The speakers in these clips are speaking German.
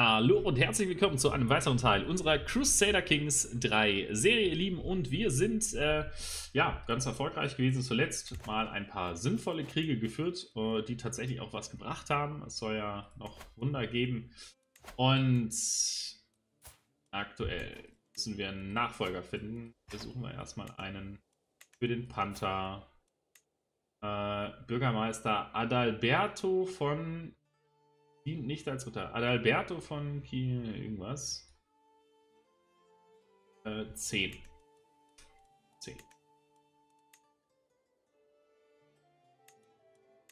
Hallo und herzlich willkommen zu einem weiteren Teil unserer Crusader Kings 3 Serie, ihr Lieben. Und wir sind äh, ja ganz erfolgreich gewesen. Zuletzt mal ein paar sinnvolle Kriege geführt, äh, die tatsächlich auch was gebracht haben. Es soll ja noch Wunder geben. Und aktuell müssen wir einen Nachfolger finden. Versuchen wir erstmal einen für den Panther. Äh, Bürgermeister Adalberto von Dient nicht als Ritter. Adalberto von Kiel irgendwas. Äh, 10. 10.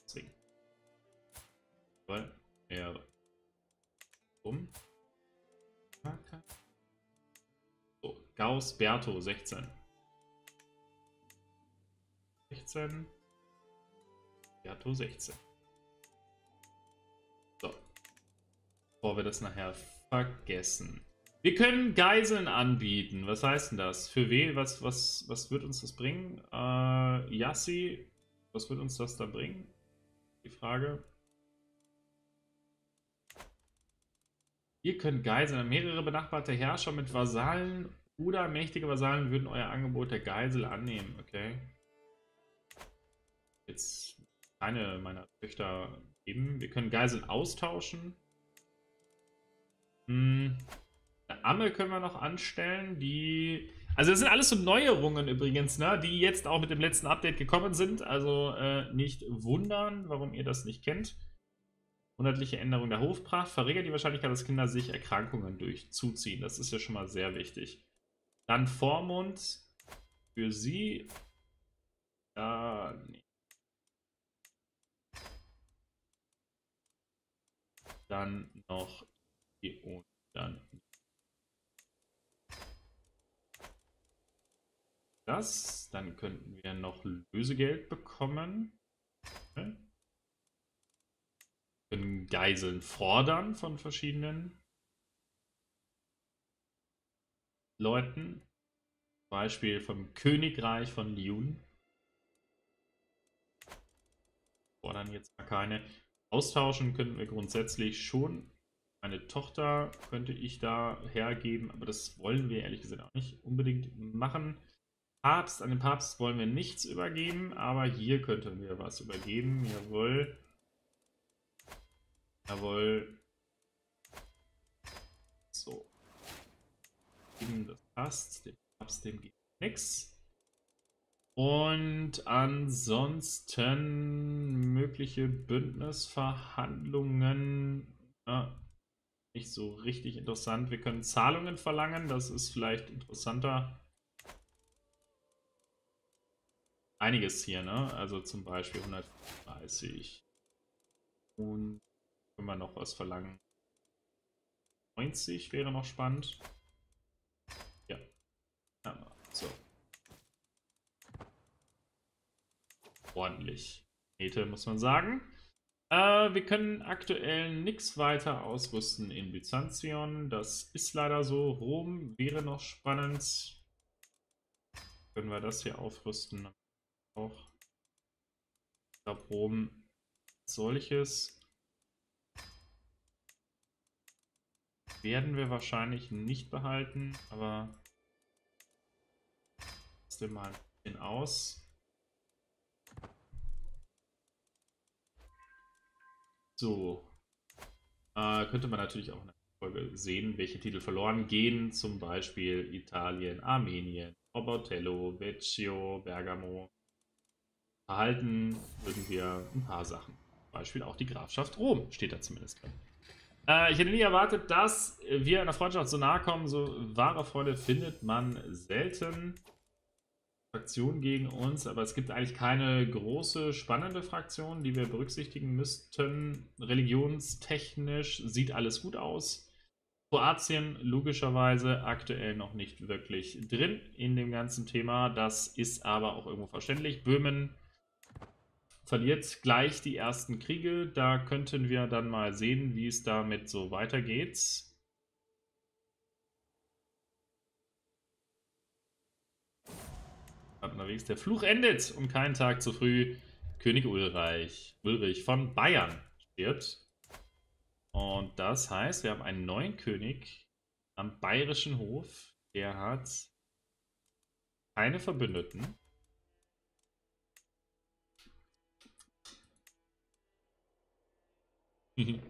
10. Weil er um. So, Gauss Berto 16. 16. Berto 16. bevor wir das nachher vergessen. Wir können Geiseln anbieten. Was heißt denn das? Für wen? Was, was, was wird uns das bringen? Äh, Yassi, was wird uns das da bringen? Die Frage. Ihr könnt Geiseln. Mehrere benachbarte Herrscher mit Vasallen oder mächtige Vasallen würden euer Angebot der Geisel annehmen. Okay. Jetzt keine meiner Töchter geben. Wir können Geiseln austauschen. Hm, eine Amme können wir noch anstellen, die... Also das sind alles so Neuerungen übrigens, ne, die jetzt auch mit dem letzten Update gekommen sind. Also äh, nicht wundern, warum ihr das nicht kennt. Monatliche Änderung der Hofpracht verringert die Wahrscheinlichkeit, dass Kinder sich Erkrankungen durchzuziehen. Das ist ja schon mal sehr wichtig. Dann Vormund für sie. Ja, nee. Dann noch und dann das. Dann könnten wir noch Lösegeld bekommen. Okay. Können Geiseln fordern von verschiedenen Leuten. Beispiel vom Königreich von Liun. Fordern jetzt mal keine. Austauschen könnten wir grundsätzlich schon meine Tochter könnte ich da hergeben, aber das wollen wir ehrlich gesagt auch nicht unbedingt machen. Papst, an den Papst wollen wir nichts übergeben, aber hier könnten wir was übergeben. Jawohl. Jawohl. So. Das passt. Den Papst, dem geht nichts. Und ansonsten mögliche Bündnisverhandlungen. Ja, nicht so richtig interessant. Wir können Zahlungen verlangen, das ist vielleicht interessanter. Einiges hier, ne? Also zum Beispiel 130. Und können wir noch was verlangen? 90 wäre noch spannend. Ja. so. Ordentlich. Knete, muss man sagen. Äh, wir können aktuell nichts weiter ausrüsten in Byzantion. Das ist leider so. Rom wäre noch spannend. Können wir das hier aufrüsten? Auch. Ich glaube, Rom solches werden wir wahrscheinlich nicht behalten, aber trotzdem mal ein bisschen aus. So. Äh, könnte man natürlich auch in der Folge sehen, welche Titel verloren gehen. Zum Beispiel Italien, Armenien, Obotello, Vecchio, Bergamo. Verhalten würden wir ein paar Sachen. Zum Beispiel auch die Grafschaft Rom steht da zumindest drin. Äh, ich hätte nie erwartet, dass wir einer Freundschaft so nahe kommen. So wahre Freude findet man selten. Fraktion gegen uns, aber es gibt eigentlich keine große spannende Fraktion, die wir berücksichtigen müssten. Religionstechnisch sieht alles gut aus. Kroatien logischerweise aktuell noch nicht wirklich drin in dem ganzen Thema. Das ist aber auch irgendwo verständlich. Böhmen verliert gleich die ersten Kriege. Da könnten wir dann mal sehen, wie es damit so weitergeht. Unterwegs. Der Fluch endet und keinen Tag zu früh. König Ulrich, Ulrich von Bayern stirbt. Und das heißt, wir haben einen neuen König am bayerischen Hof. Der hat keine Verbündeten.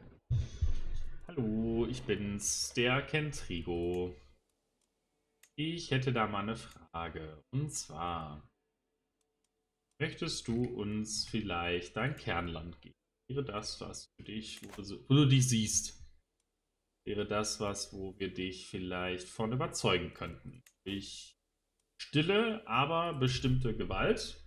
Hallo, ich bin's, der Kentrigo. Ich hätte da mal eine Frage. Und zwar, möchtest du uns vielleicht dein Kernland geben? Wäre das was für dich, wo du, wo du dich siehst? Wäre das was, wo wir dich vielleicht von überzeugen könnten? Ich stille, aber bestimmte Gewalt.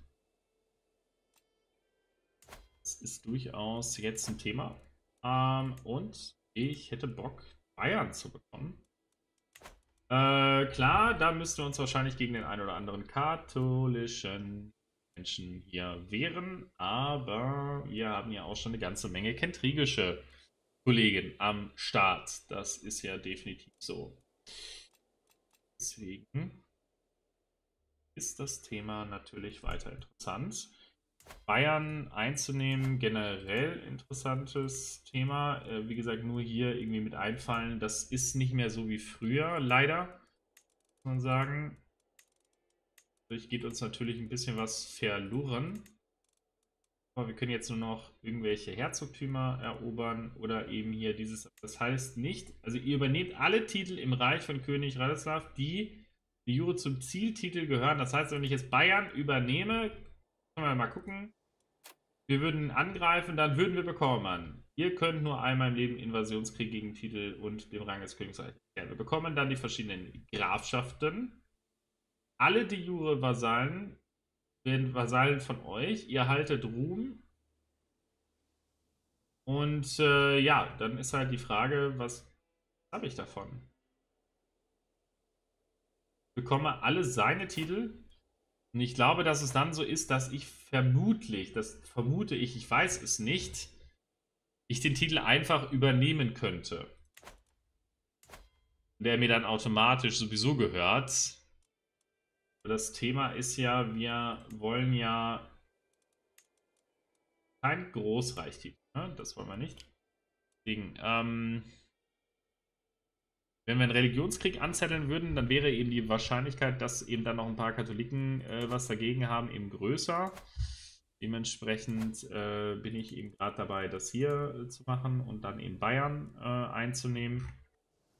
Das ist durchaus jetzt ein Thema. Ähm, und ich hätte Bock, Bayern zu bekommen. Äh, klar, da müssten wir uns wahrscheinlich gegen den einen oder anderen katholischen Menschen hier wehren, aber wir haben ja auch schon eine ganze Menge kentrigische Kollegen am Start. Das ist ja definitiv so. Deswegen ist das Thema natürlich weiter interessant. Bayern einzunehmen, generell interessantes Thema. Äh, wie gesagt, nur hier irgendwie mit einfallen. Das ist nicht mehr so wie früher, leider, muss man sagen. Dadurch geht uns natürlich ein bisschen was verloren. Aber wir können jetzt nur noch irgendwelche Herzogtümer erobern oder eben hier dieses. Das heißt nicht, also ihr übernehmt alle Titel im Reich von König Radoslav, die die Jure zum Zieltitel gehören. Das heißt, wenn ich jetzt Bayern übernehme, können mal gucken, wir würden angreifen, dann würden wir bekommen. Ihr könnt nur einmal im Leben Invasionskrieg gegen Titel und den Rang des Königsreichs erklären. Wir bekommen dann die verschiedenen Grafschaften. Alle die Jure Vasallen werden Vasallen von euch. Ihr haltet Ruhm. Und äh, ja, dann ist halt die Frage, was habe ich davon? Bekomme alle seine Titel und ich glaube, dass es dann so ist, dass ich vermutlich, das vermute ich, ich weiß es nicht, ich den Titel einfach übernehmen könnte. Der mir dann automatisch sowieso gehört. Das Thema ist ja, wir wollen ja kein Großreichtitel. Ne? Das wollen wir nicht. Deswegen, ähm, wenn wir einen Religionskrieg anzetteln würden, dann wäre eben die Wahrscheinlichkeit, dass eben dann noch ein paar Katholiken äh, was dagegen haben, eben größer. Dementsprechend äh, bin ich eben gerade dabei, das hier äh, zu machen und dann eben Bayern äh, einzunehmen.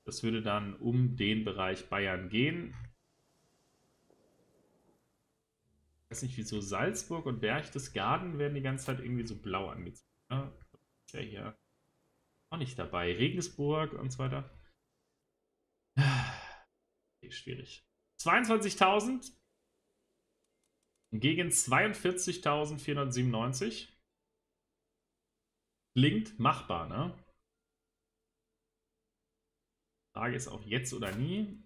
Das würde dann um den Bereich Bayern gehen. Ich weiß nicht, wieso Salzburg und Berchtesgaden werden die ganze Zeit irgendwie so blau angezeigt. Ne? Ist ja hier auch nicht dabei. Regensburg und so weiter. Okay, schwierig. 22.000 gegen 42.497. Klingt machbar, ne? Frage ist auch jetzt oder nie.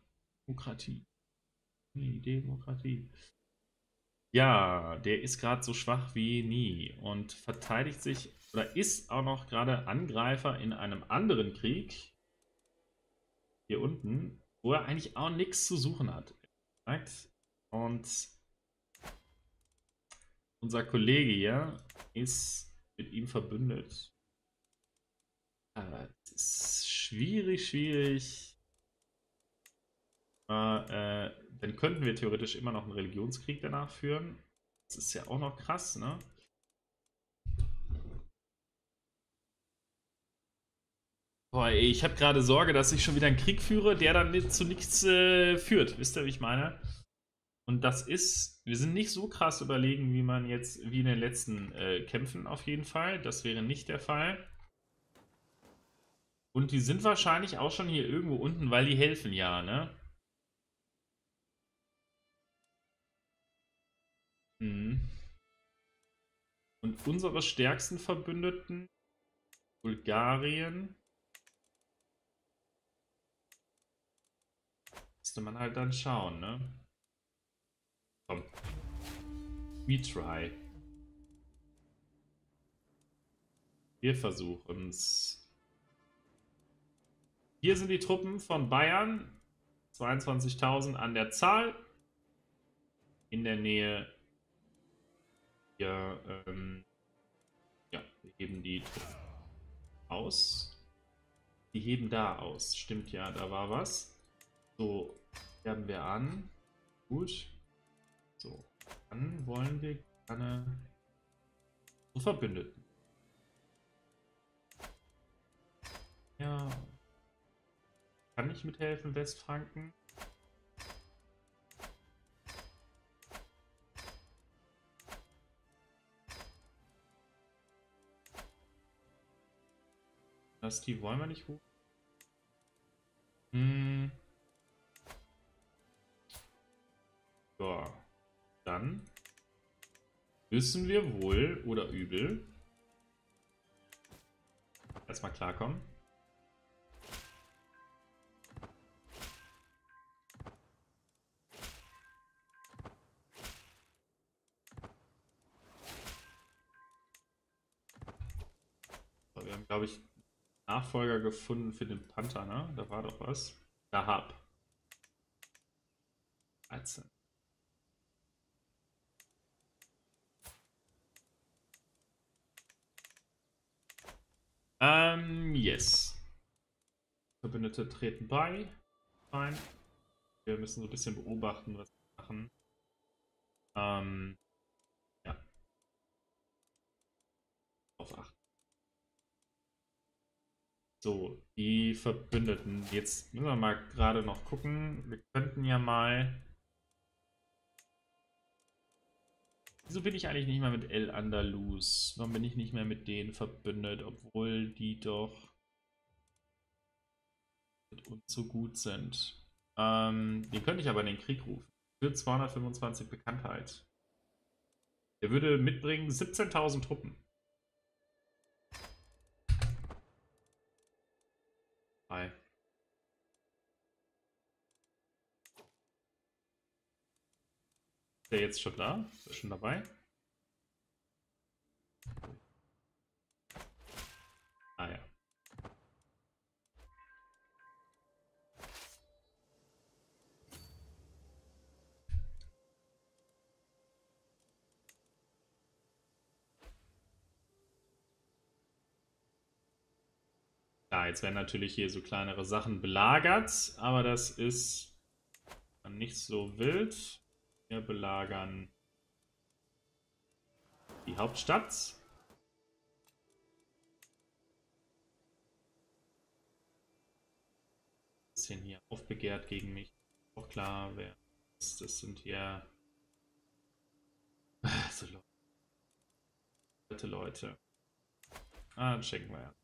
Demokratie. Nie, Demokratie. Ja, der ist gerade so schwach wie nie und verteidigt sich oder ist auch noch gerade Angreifer in einem anderen Krieg hier unten, wo er eigentlich auch nichts zu suchen hat. Und unser Kollege hier ist mit ihm verbündet. Es ist schwierig, schwierig. Äh, äh, dann könnten wir theoretisch immer noch einen Religionskrieg danach führen. Das ist ja auch noch krass, ne? Boah, ey, ich habe gerade Sorge, dass ich schon wieder einen Krieg führe, der dann zu nichts äh, führt. Wisst ihr, wie ich meine? Und das ist, wir sind nicht so krass überlegen, wie man jetzt, wie in den letzten äh, Kämpfen auf jeden Fall. Das wäre nicht der Fall. Und die sind wahrscheinlich auch schon hier irgendwo unten, weil die helfen ja, ne? Hm. Und unsere stärksten Verbündeten, Bulgarien, Müsste man halt dann schauen, ne? Komm. We try. Wir versuchen es. Hier sind die Truppen von Bayern. 22.000 an der Zahl. In der Nähe. Hier, ähm, ja, wir heben die Truppen aus. Die heben da aus. Stimmt ja, da war was. So, werden wir an. Gut. So, dann wollen wir gerne zu Verbündeten. Ja. Kann ich mithelfen, Westfranken? Das die wollen wir nicht hoch. Hm. Müssen wir wohl oder übel erstmal klarkommen. wir haben, glaube ich, Nachfolger gefunden für den Panther, ne? Da war doch was. Da hab. 13. Ähm, yes. Verbündete treten bei. Fein. Wir müssen so ein bisschen beobachten, was wir machen. Ähm, ja. Auf 8. So, die Verbündeten. Jetzt müssen wir mal gerade noch gucken. Wir könnten ja mal... Wieso bin ich eigentlich nicht mehr mit El Andalus? Warum bin ich nicht mehr mit denen verbündet, obwohl die doch mit uns so gut sind? Ähm, den könnte ich aber in den Krieg rufen. Für 225 Bekanntheit. Der würde mitbringen 17.000 Truppen. Hi. Der jetzt schon da? Ist schon dabei? Ah ja. Ja, jetzt werden natürlich hier so kleinere Sachen belagert, aber das ist nicht so wild. Wir belagern die Hauptstadt. Bisschen hier aufbegehrt gegen mich. Auch klar, wer ist. Das sind hier so Leute. Leute. Ah, dann schenken wir ja.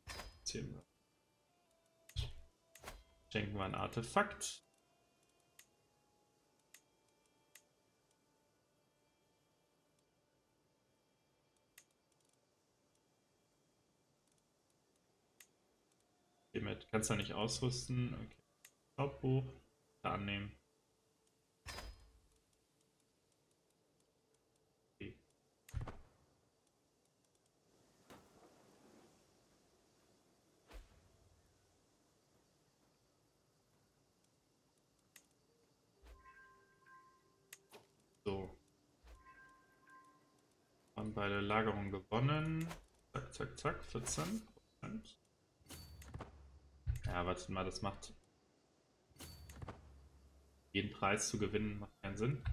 Schenken wir ein Artefakt. Hiermit kannst du nicht ausrüsten. Okay. Hauptbuch. Annehmen. So. Haben beide Lagerungen gewonnen. Zack, zack, zack. 14 Ja, warte mal, das macht jeden Preis zu gewinnen, macht keinen Sinn.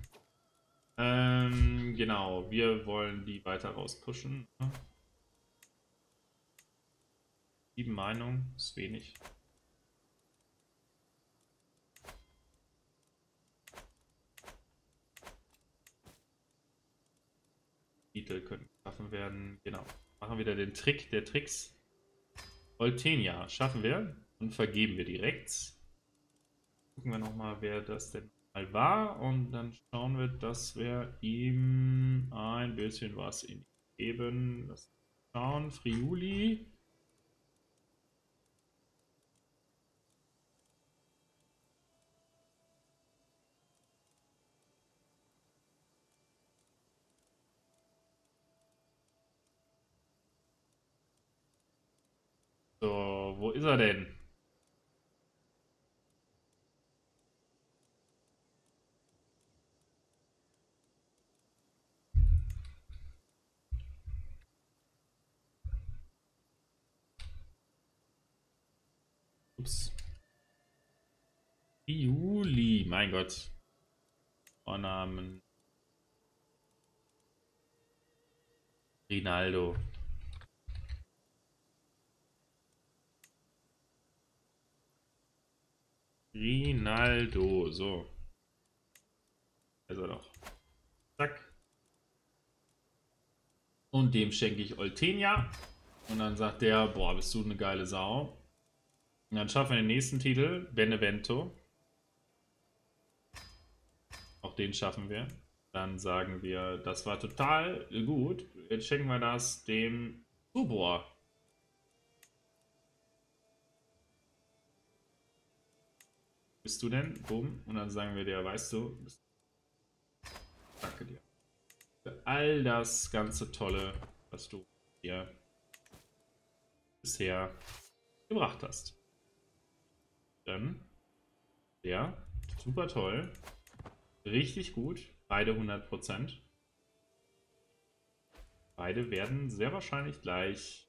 Ähm, genau, wir wollen die weiter rauspushen. Sieben Meinungen, ist wenig. Titel können geschaffen werden. Genau. Machen wieder den Trick der Tricks. Oltenia schaffen wir und vergeben wir direkt. Gucken wir nochmal, wer das denn mal war. Und dann schauen wir, dass wir ihm ein bisschen was in geben. Lass schauen. Friuli. So, wo ist er denn? Ups. Juli, mein Gott. Vornamen. Rinaldo. Rinaldo, so. Also doch. Zack. Und dem schenke ich Oltenia. Und dann sagt der, boah, bist du eine geile Sau. Und dann schaffen wir den nächsten Titel, Benevento. Auch den schaffen wir. Dann sagen wir, das war total gut. Jetzt schenken wir das dem Subor. Bist du denn? Bumm. Und dann sagen wir dir, weißt du, danke dir. Für all das ganze Tolle, was du hier bisher gebracht hast. Dann, ja, super toll. Richtig gut. Beide 100%. Beide werden sehr wahrscheinlich gleich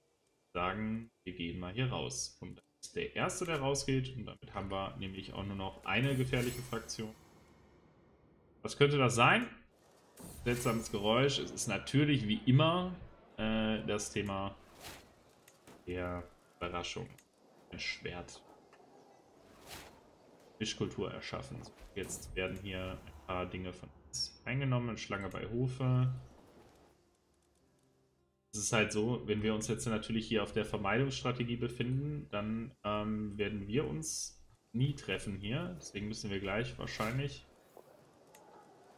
sagen, wir gehen mal hier raus. Und das ist der erste, der rausgeht. Und damit haben wir nämlich auch nur noch eine gefährliche Fraktion. Was könnte das sein? Seltsames Geräusch. Es ist natürlich wie immer äh, das Thema der Überraschung. Ein Schwert. Fischkultur erschaffen. Jetzt werden hier ein paar Dinge von uns eingenommen. Schlange bei Hofe. Es ist halt so, wenn wir uns jetzt natürlich hier auf der Vermeidungsstrategie befinden, dann ähm, werden wir uns nie treffen hier. Deswegen müssen wir gleich wahrscheinlich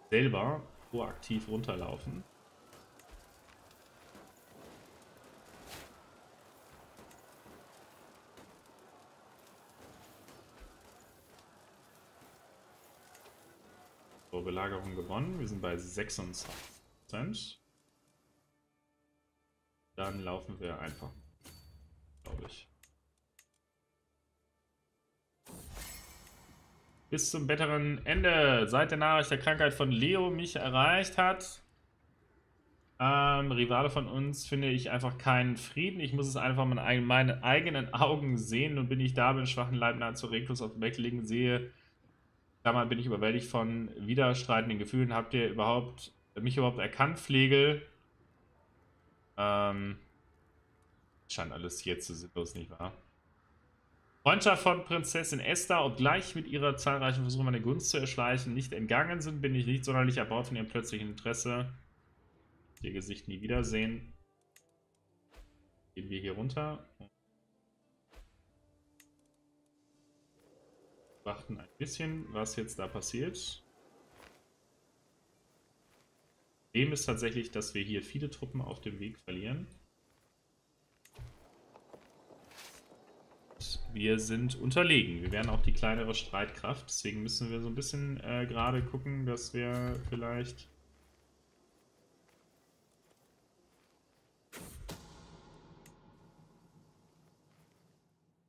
selber proaktiv runterlaufen. So, Belagerung gewonnen. Wir sind bei 26%. Dann laufen wir einfach. Glaube ich. Bis zum bitteren Ende. Seit der Nachricht der Krankheit von Leo mich erreicht hat, ähm, Rivale von uns, finde ich einfach keinen Frieden. Ich muss es einfach mit meinen eigenen Augen sehen. und bin ich da, bin schwachen Leib nahezu reglos auf dem Bett liegen, sehe Damals bin ich überwältigt von widerstreitenden Gefühlen. Habt ihr überhaupt mich überhaupt erkannt, Pflegel? Ähm, scheint alles hier zu sinnlos, nicht wahr? Freundschaft von Prinzessin Esther, obgleich mit ihrer zahlreichen Versuche meine Gunst zu erschleichen nicht entgangen sind, bin ich nicht sonderlich erbaut von ihrem plötzlichen Interesse. Ihr Gesicht nie wiedersehen. Gehen wir hier runter. Beobachten ein bisschen, was jetzt da passiert. Dem ist tatsächlich, dass wir hier viele Truppen auf dem Weg verlieren. Wir sind unterlegen. Wir werden auch die kleinere Streitkraft. Deswegen müssen wir so ein bisschen äh, gerade gucken, dass wir vielleicht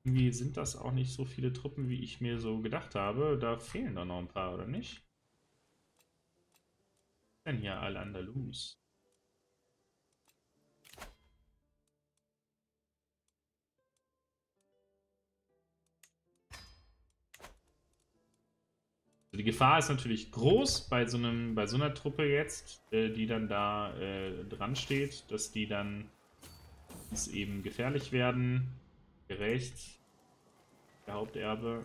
Irgendwie sind das auch nicht so viele Truppen, wie ich mir so gedacht habe. Da fehlen doch noch ein paar, oder nicht? Denn hier Al-Andalus? Die Gefahr ist natürlich groß bei so, einem, bei so einer Truppe jetzt, äh, die dann da äh, dran steht, dass die dann eben gefährlich werden gerecht. Der Haupterbe.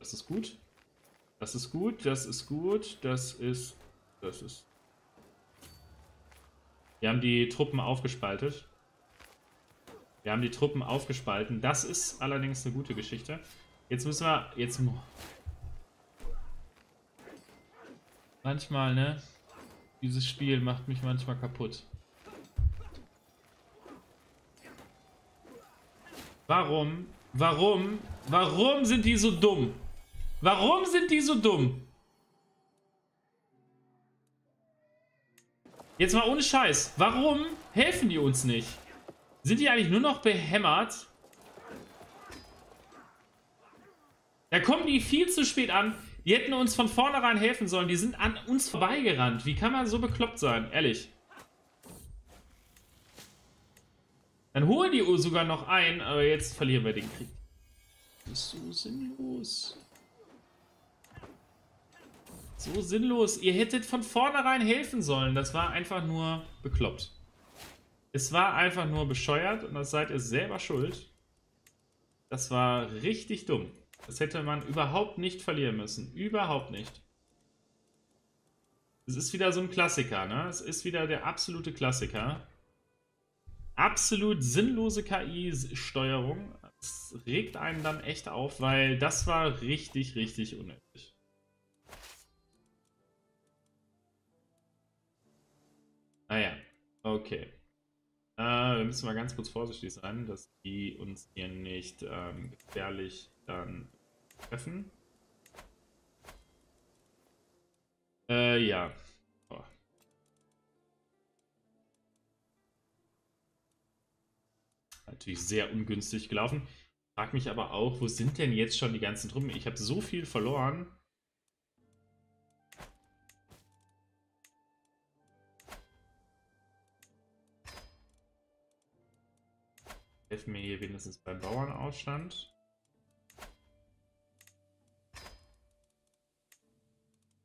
Das ist gut. Das ist gut, das ist gut, das ist... Das ist... Wir haben die Truppen aufgespaltet. Wir haben die Truppen aufgespalten. Das ist allerdings eine gute Geschichte. Jetzt müssen wir... Jetzt... Manchmal, ne? Dieses Spiel macht mich manchmal kaputt. Warum? Warum? Warum sind die so dumm? Warum sind die so dumm? Jetzt mal ohne Scheiß. Warum helfen die uns nicht? Sind die eigentlich nur noch behämmert? Da kommen die viel zu spät an. Die hätten uns von vornherein helfen sollen. Die sind an uns vorbeigerannt. Wie kann man so bekloppt sein? Ehrlich. Dann holen die sogar noch ein, aber jetzt verlieren wir den Krieg. Das ist so sinnlos. So sinnlos. Ihr hättet von vornherein helfen sollen. Das war einfach nur bekloppt. Es war einfach nur bescheuert und das seid ihr selber schuld. Das war richtig dumm. Das hätte man überhaupt nicht verlieren müssen. Überhaupt nicht. Es ist wieder so ein Klassiker, ne? Es ist wieder der absolute Klassiker. Absolut sinnlose KI-Steuerung. Es regt einen dann echt auf, weil das war richtig, richtig unnötig. Naja, okay. Äh, wir müssen mal ganz kurz vorsichtig sein, dass die uns hier nicht ähm, gefährlich dann treffen. Äh, ja. Oh. Natürlich sehr ungünstig gelaufen. Frag mich aber auch, wo sind denn jetzt schon die ganzen Truppen? Ich habe so viel verloren. Helfen mir hier wenigstens beim Bauernausstand.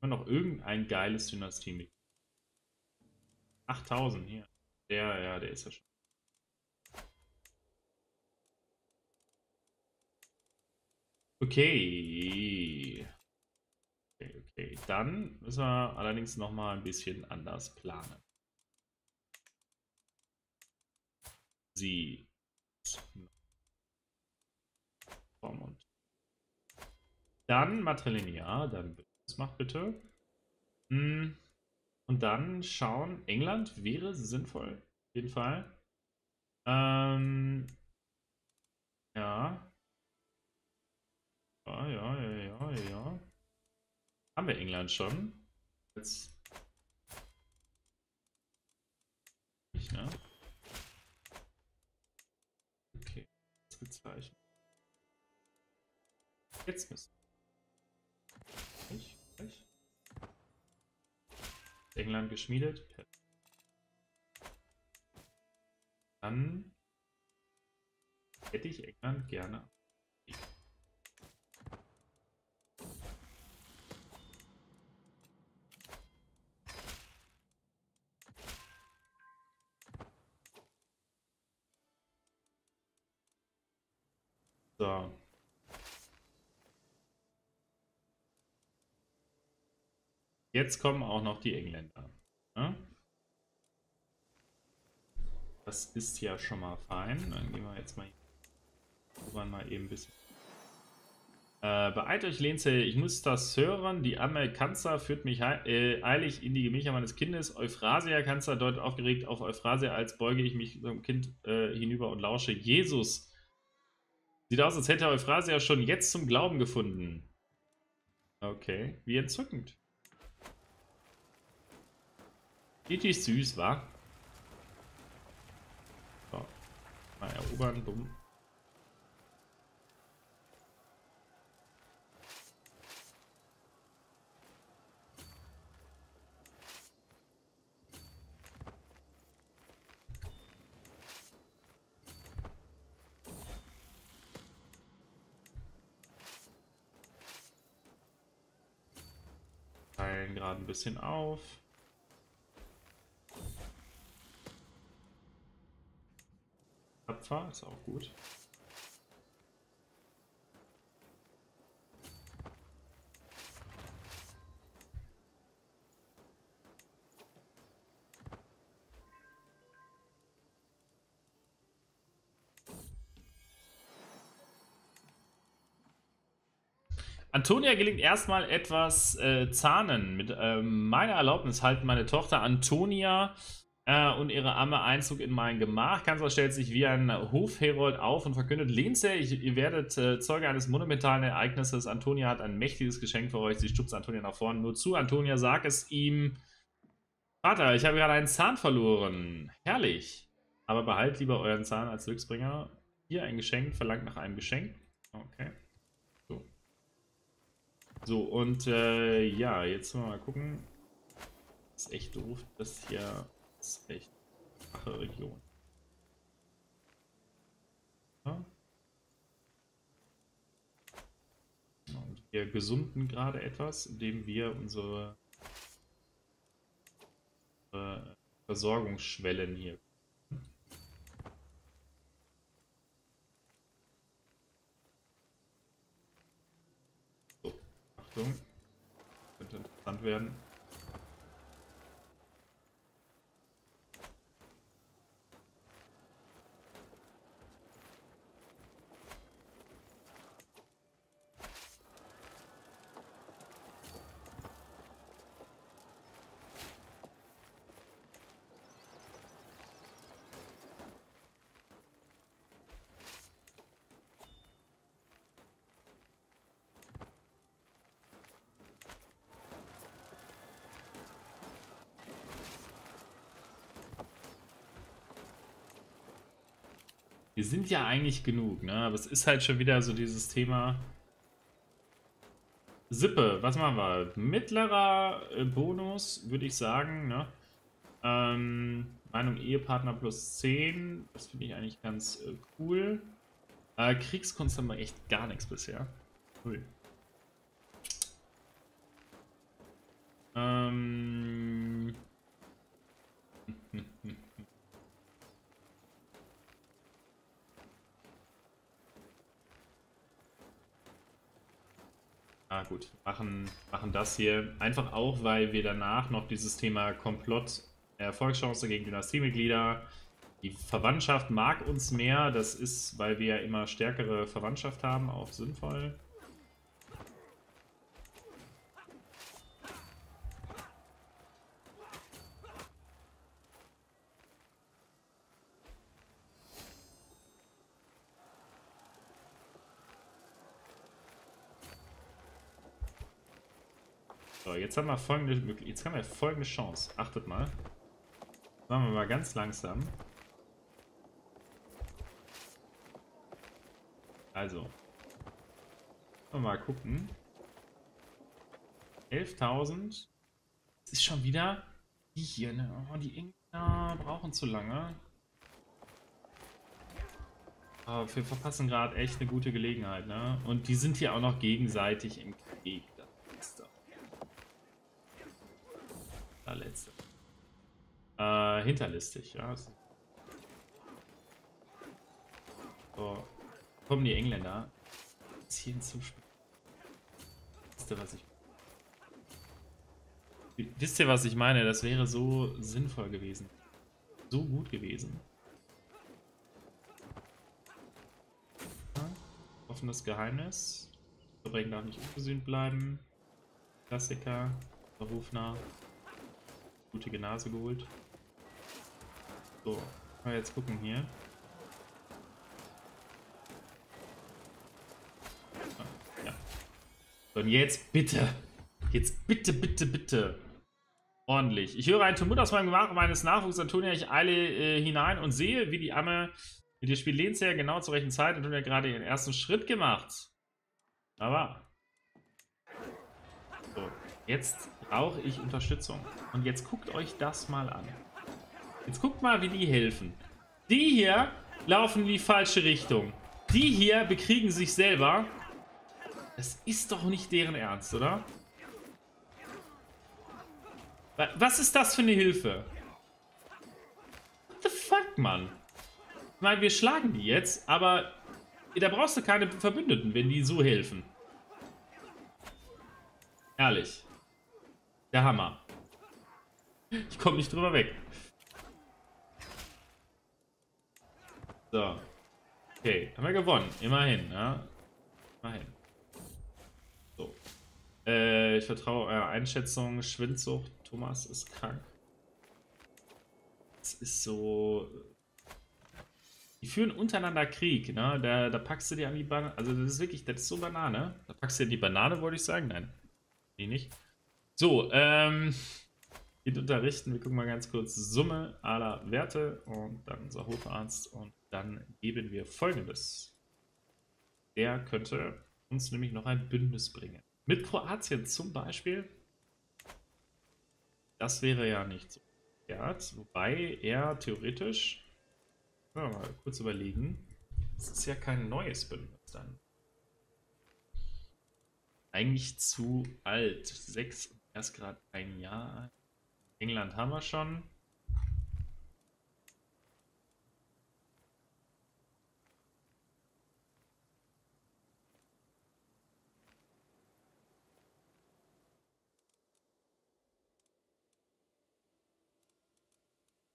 Immer noch irgendein geiles Dynastie 8000 hier. Der, ja, der ist ja schon. Okay. Okay, okay. Dann müssen wir allerdings noch mal ein bisschen anders planen. Sie. Dann Matrilinear, dann das macht bitte. Hm. Und dann schauen, England wäre sinnvoll. Auf jeden Fall. Ähm, ja. Ja, ja, ja, ja, ja. Haben wir England schon? Jetzt. Nicht, ne? Okay. Das gezeichnet. Jetzt müssen. Ich. England geschmiedet. Dann hätte ich England gerne. So. Jetzt kommen auch noch die Engländer. Ne? Das ist ja schon mal fein. Dann gehen wir jetzt mal hier mal eben ein bisschen. Äh, beeilt euch, Lenze, ich muss das hören. Die arme Kanzler führt mich äh, eilig in die Gemächer meines Kindes. Euphrasia, Kanzler, deutet aufgeregt auf Euphrasia, als beuge ich mich zum Kind äh, hinüber und lausche. Jesus! Sieht aus, als hätte Euphrasia schon jetzt zum Glauben gefunden. Okay, wie entzückend. Richtig süß, wa? So. Mal erobern, dumm. Teilen gerade ein bisschen auf. Tapfer ist auch gut. Antonia gelingt erstmal etwas äh, Zahnen. Mit äh, meiner Erlaubnis halten meine Tochter Antonia äh, und ihre Amme Einzug in mein Gemach. Kanzler stellt sich wie ein Hofherold auf und verkündet, Linze, ihr werdet äh, Zeuge eines monumentalen Ereignisses. Antonia hat ein mächtiges Geschenk für euch. Sie stupst Antonia nach vorne. Nur zu, Antonia, sag es ihm. Vater, ich habe gerade einen Zahn verloren. Herrlich. Aber behalt lieber euren Zahn als Glücksbringer. Hier ein Geschenk, verlangt nach einem Geschenk. Okay. So. Und äh, ja, jetzt mal gucken. Das ist echt doof. Das hier ist echt schwache Region. Und wir gesunden gerade etwas, indem wir unsere Versorgungsschwellen hier. Achtung. Könnte interessant werden. Wir sind ja eigentlich genug, ne? Aber es ist halt schon wieder so dieses Thema. Sippe, was machen wir? Mittlerer äh, Bonus, würde ich sagen, ne? Ähm, Meinung Ehepartner plus 10. Das finde ich eigentlich ganz äh, cool. Äh, Kriegskunst haben wir echt gar nichts bisher. Cool. Ähm. Ah gut, machen, machen das hier. Einfach auch, weil wir danach noch dieses Thema Komplott, Erfolgschance gegen Dynastiemitglieder. Die Verwandtschaft mag uns mehr. Das ist, weil wir ja immer stärkere Verwandtschaft haben, auch sinnvoll. So, jetzt haben wir folgende, jetzt haben wir folgende Chance. Achtet mal. Machen wir mal ganz langsam. Also. Mal gucken. 11.000. Das ist schon wieder die hier, ne? Oh, die Engländer brauchen zu lange. Aber wir verpassen gerade echt eine gute Gelegenheit, ne? Und die sind hier auch noch gegenseitig im Krieg. Letzte. Äh, hinterlistig, ja. So. Kommen die Engländer. Ziehen zum Spiel. Wisst ihr, was ich. Wisst ihr, was ich meine? Das wäre so sinnvoll gewesen. So gut gewesen. Ja. Offenes Geheimnis. Verbrechen darf nicht ungesühnt bleiben. Klassiker. Berufner blutige Nase geholt. So, mal jetzt gucken hier. Ah, ja. Und jetzt bitte. Jetzt bitte, bitte, bitte. Ordentlich. Ich höre einen Tumult aus meinem Gemach meines Nachwuchs, Antonia. Ich eile äh, hinein und sehe, wie die Amme mit ihr Spiel lehnt sehr genau zur rechten Zeit. Hat gerade ihren ersten Schritt gemacht. Aber. So, jetzt brauche ich Unterstützung. Und jetzt guckt euch das mal an. Jetzt guckt mal, wie die helfen. Die hier laufen in die falsche Richtung. Die hier bekriegen sich selber. Das ist doch nicht deren Ernst, oder? Was ist das für eine Hilfe? What the fuck, Mann? Ich meine, wir schlagen die jetzt, aber da brauchst du keine Verbündeten, wenn die so helfen. Ehrlich. Der Hammer. Ich komme nicht drüber weg. So. Okay, haben wir gewonnen. Immerhin, ja. Immerhin. So. Äh, ich vertraue eurer Einschätzung. Schwindsucht. Thomas ist krank. Es ist so... Die führen untereinander Krieg, ne? Da, da packst du dir an die Banane. Also das ist wirklich, das ist so Banane. Da packst du dir die Banane, wollte ich sagen. Nein. Die nicht. So, ähm. Geht unterrichten. Wir gucken mal ganz kurz Summe aller Werte und dann unser Hofarzt. Und dann geben wir folgendes. Der könnte uns nämlich noch ein Bündnis bringen. Mit Kroatien zum Beispiel. Das wäre ja nicht so verkehrt. Wobei er theoretisch. Mal kurz überlegen. Das ist ja kein neues Bündnis dann. Eigentlich zu alt. Sechs, erst gerade ein Jahr. England haben wir schon.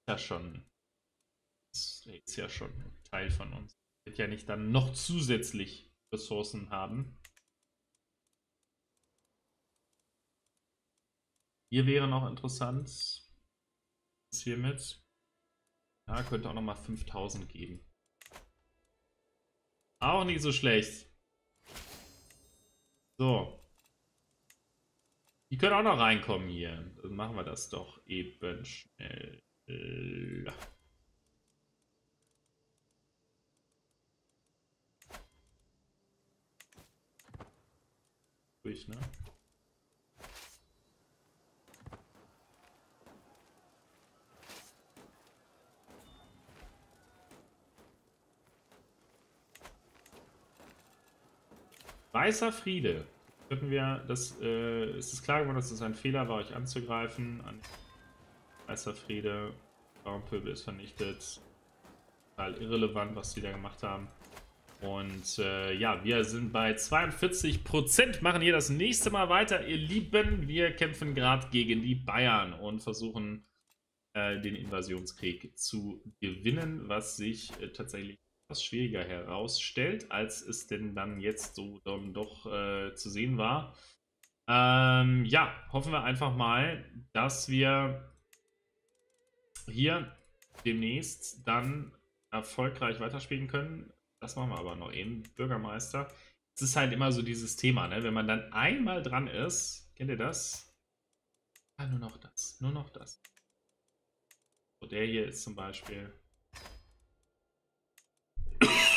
Ja, schon. Das ist ja schon Teil von uns. Wird ja nicht dann noch zusätzlich Ressourcen haben. Hier wäre noch interessant, was hiermit. Ja, könnte auch nochmal 5000 geben. Auch nicht so schlecht. So. Die können auch noch reinkommen hier. Dann machen wir das doch eben schnell. Durch, ne? Weißer Friede. Könnten wir, das, äh, ist es klar geworden, dass es ein Fehler war, euch anzugreifen. An Weißer Friede, Baumpöbel ist vernichtet. Total irrelevant, was die da gemacht haben. Und äh, ja, wir sind bei 42%, machen hier das nächste Mal weiter, ihr Lieben. Wir kämpfen gerade gegen die Bayern und versuchen äh, den Invasionskrieg zu gewinnen, was sich äh, tatsächlich etwas schwieriger herausstellt, als es denn dann jetzt so dann doch äh, zu sehen war. Ähm, ja, hoffen wir einfach mal, dass wir hier demnächst dann erfolgreich weiterspielen können. Das machen wir aber noch eben. Bürgermeister. Es ist halt immer so dieses Thema, ne? Wenn man dann einmal dran ist, kennt ihr das? Ah, nur noch das. Nur noch das. So, der hier ist zum Beispiel.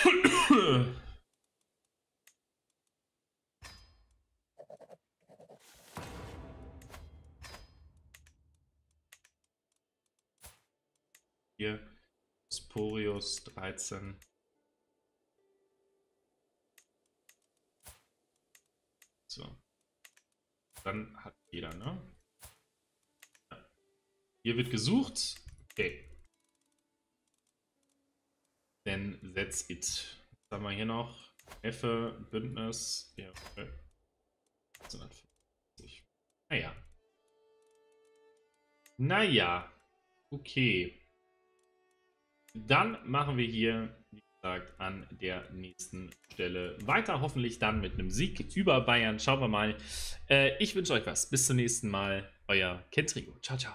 Hier Sporius 13. So. Dann hat jeder, ne? Hier wird gesucht. Okay. Then that's it. Was haben wir hier noch? Effe, Bündnis. Ja, okay. 1950. Naja. Naja. Okay. Dann machen wir hier, wie gesagt, an der nächsten Stelle weiter. Hoffentlich dann mit einem Sieg über Bayern. Schauen wir mal. Äh, ich wünsche euch was. Bis zum nächsten Mal. Euer Kentrigo. Ciao, ciao.